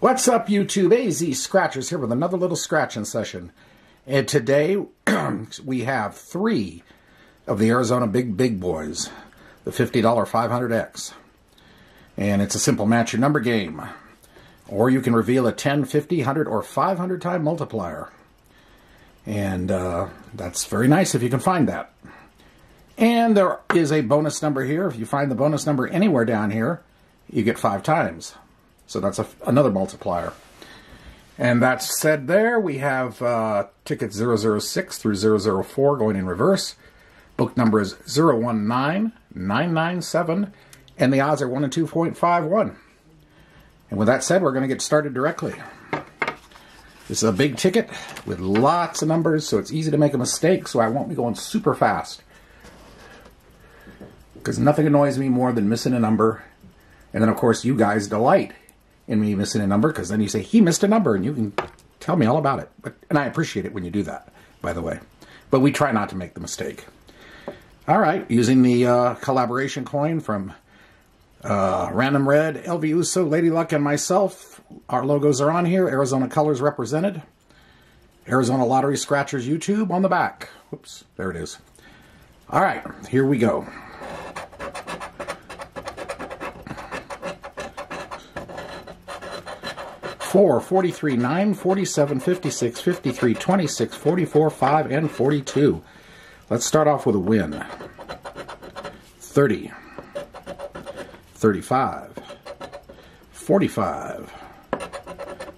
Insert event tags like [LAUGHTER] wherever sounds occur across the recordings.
What's up, YouTube? AZ Scratchers here with another little scratching session. And today [CLEARS THROAT] we have three of the Arizona Big Big Boys, the $50 500X. And it's a simple match your number game. Or you can reveal a 10, 50, 100, or 500 time multiplier. And uh, that's very nice if you can find that. And there is a bonus number here. If you find the bonus number anywhere down here, you get five times. So that's a, another multiplier. And that said there, we have uh, ticket 006 through 004 going in reverse. Book number is 019997, and the odds are 1 and 2.51. And with that said, we're going to get started directly. This is a big ticket with lots of numbers, so it's easy to make a mistake, so I won't be going super fast. Because nothing annoys me more than missing a number. And then, of course, you guys delight in me missing a number because then you say he missed a number and you can tell me all about it. But and I appreciate it when you do that, by the way. But we try not to make the mistake. All right, using the uh, collaboration coin from uh, Random Red, LV Uso, Lady Luck, and myself. Our logos are on here. Arizona colors represented. Arizona Lottery Scratchers YouTube on the back. Whoops, there it is. All right, here we go. 4, 43, 9, 47, 56, 53, 26, 44, 5, and 42. Let's start off with a win. 30, 35, 45,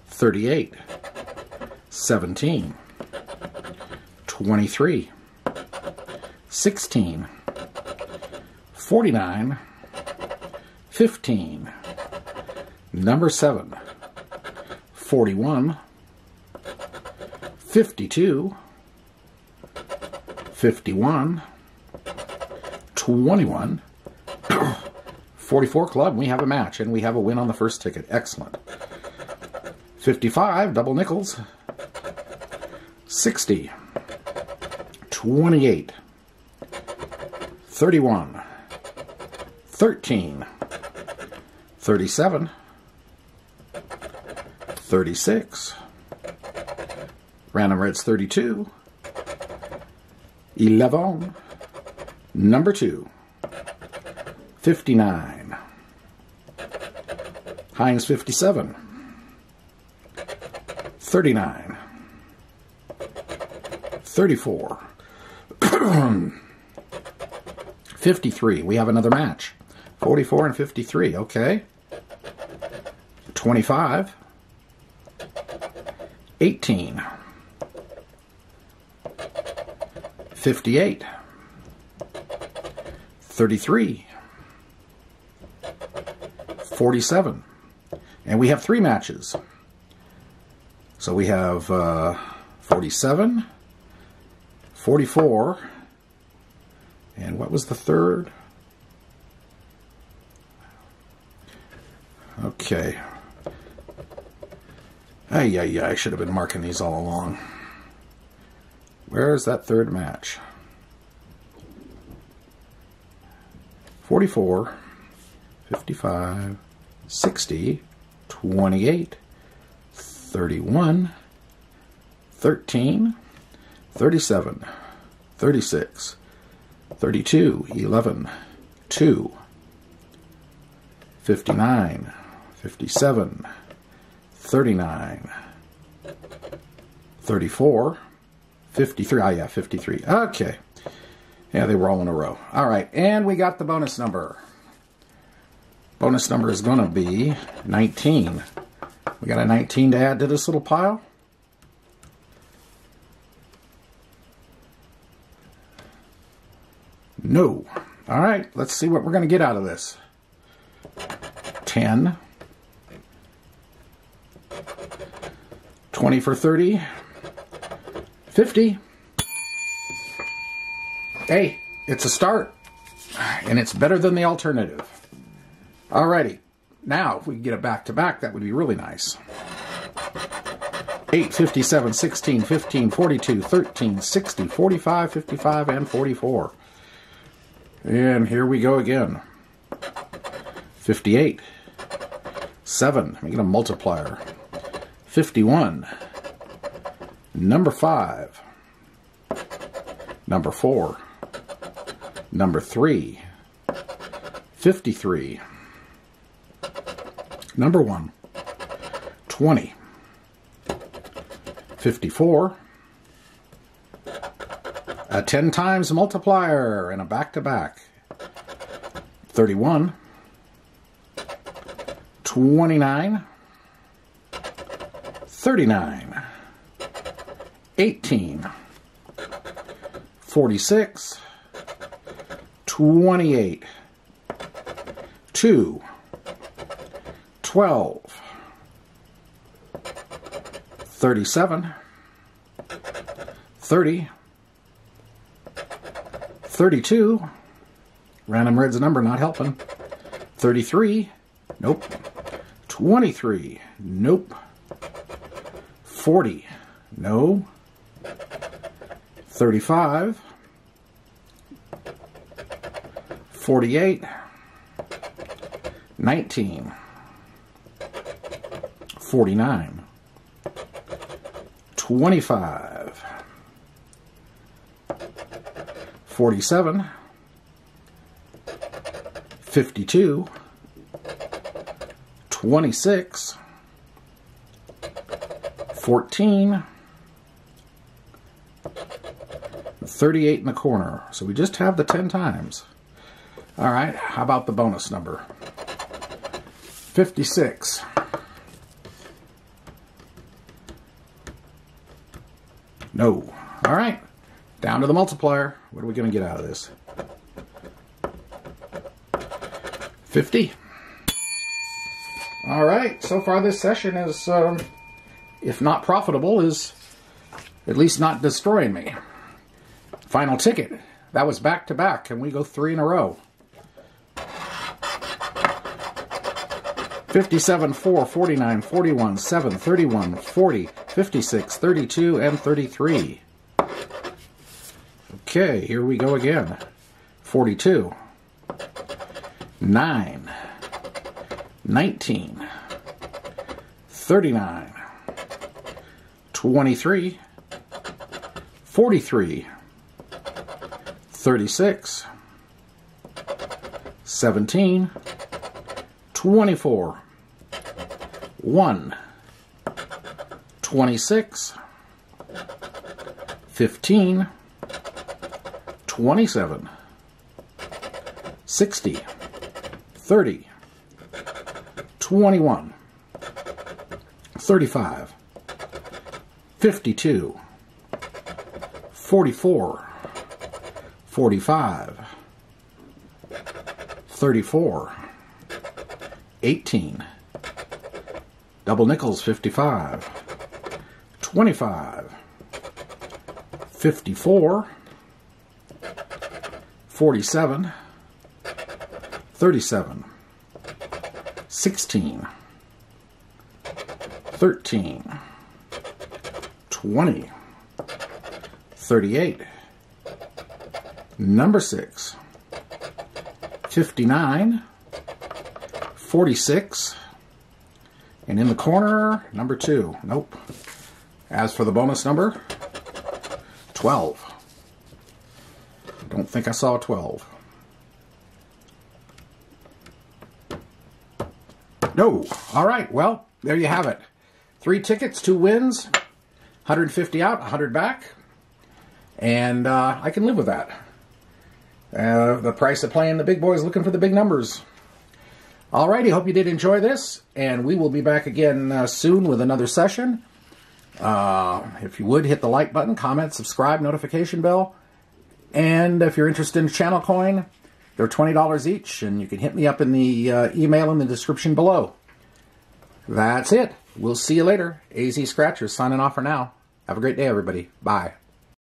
38, 17, 23, 16, 49, 15, number 7, 41, 52, 51, 21, [COUGHS] 44 club. We have a match and we have a win on the first ticket. Excellent. 55, double nickels. 60, 28, 31, 13, 37, 36. Random Reds 32. 11. Number 2. 59. Heinz 57. 39. 34. [CLEARS THROAT] 53. We have another match. 44 and 53. Okay. 25. 18, 58, 33, 47. And we have three matches. So we have uh, 47, 44, and what was the third? Okay, Ay, yeah, ay, I should have been marking these all along. Where's that third match? 44, 55, 60, 28, 31, 13, 37, 36, 32, 11, 2, 59, 57, 39, 34, 53. Ah, yeah, 53. Okay. Yeah, they were all in a row. All right, and we got the bonus number. Bonus number is going to be 19. We got a 19 to add to this little pile. No. All right, let's see what we're going to get out of this. 10, 20 for 30. 50. Hey, it's a start. And it's better than the alternative. Alrighty. Now, if we can get it back to back, that would be really nice. 8, 57, 16, 15, 42, 13, 60, 45, 55, and 44. And here we go again. 58, 7, make it a multiplier. 51. Number 5. Number 4. Number 3. 53. Number 1. 20. 54. A 10 times multiplier and a back-to-back. -back. 31. 29. 39. 18. 46. 28. 2. 12. 37. 30. 32. Random red's number, not helping. 33. Nope. 23. Nope. 40. No. 35. 48. 19. 49. 25. 47. 52. 26. 14. 38 in the corner. So we just have the 10 times. All right, how about the bonus number? 56. No. All right, down to the multiplier. What are we going to get out of this? 50. All right, so far this session is, um, if not profitable, is at least not destroying me. Final ticket. That was back to back, and we go three in a row. 57, 4, 49, 41, 7, 31, 40, 56, 32, and 33. Okay, here we go again. 42, 9, 19, 39, 23, 43, 36, 17, 24, 1, 26, 15, 27, 60, 30, 21, 35, 52, 44, 45, 34, 18, double nickels 55, 25, 54, 47, 37, 16, 13, 20, 38, number 6, 59, 46, and in the corner, number 2. Nope. As for the bonus number, 12. I don't think I saw 12. No. All right. Well, there you have it. Three tickets, two wins, 150 out, 100 back. And uh, I can live with that. Uh, the price of playing the big boys looking for the big numbers. Alrighty, hope you did enjoy this, and we will be back again uh, soon with another session. Uh, if you would, hit the like button, comment, subscribe, notification bell. And if you're interested in Channel Coin, they're $20 each, and you can hit me up in the uh, email in the description below. That's it. We'll see you later. AZ Scratchers signing off for now. Have a great day, everybody. Bye.